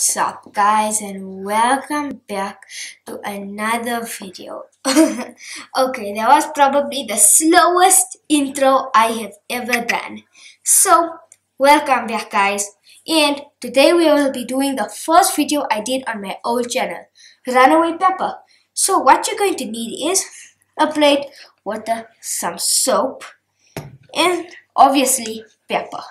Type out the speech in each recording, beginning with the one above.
What's up guys and welcome back to another video. okay, that was probably the slowest intro I have ever done. So, welcome back guys. And today we will be doing the first video I did on my old channel, Runaway Pepper. So what you're going to need is a plate, water, some soap, and obviously pepper.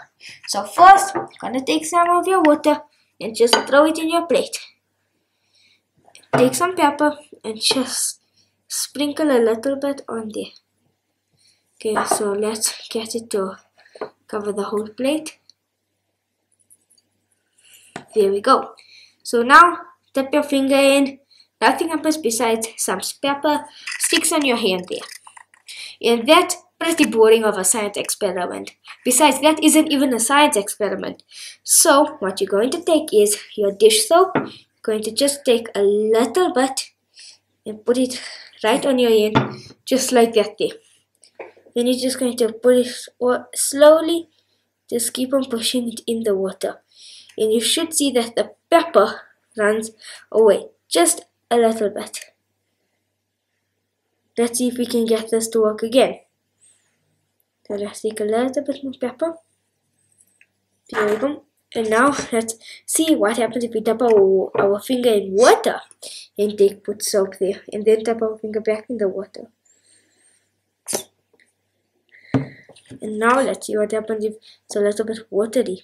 So first, gonna take some of your water and just throw it in your plate. Take some pepper and just sprinkle a little bit on there. Okay, so let's get it to cover the whole plate. There we go. So now dip your finger in. Nothing happens besides some pepper sticks on your hand there. And that pretty boring of a science experiment. Besides, that isn't even a science experiment. So, what you're going to take is your dish soap. You're going to just take a little bit and put it right on your hand, just like that there. Then you're just going to put it slowly, just keep on pushing it in the water. And you should see that the pepper runs away, just a little bit. Let's see if we can get this to work again. Let's take a little bit more pepper. There we go. And now let's see what happens if we dip our, our finger in water and take put soap there and then dip our finger back in the water. And now let's see what happens if it's a little bit watery.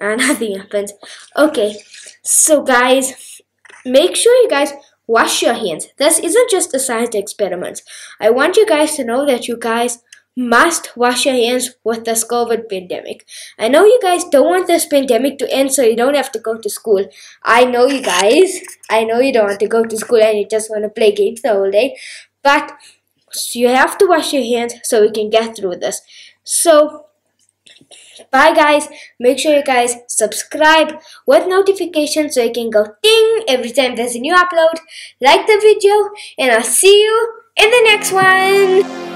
And nothing happens. Okay, so guys, make sure you guys Wash your hands. This isn't just a science experiment. I want you guys to know that you guys must wash your hands with this COVID pandemic. I know you guys don't want this pandemic to end so you don't have to go to school. I know you guys. I know you don't want to go to school and you just want to play games the whole day. But you have to wash your hands so we can get through this. So Bye guys. Make sure you guys subscribe with notifications so you can go ding every time there's a new upload. Like the video and I'll see you in the next one.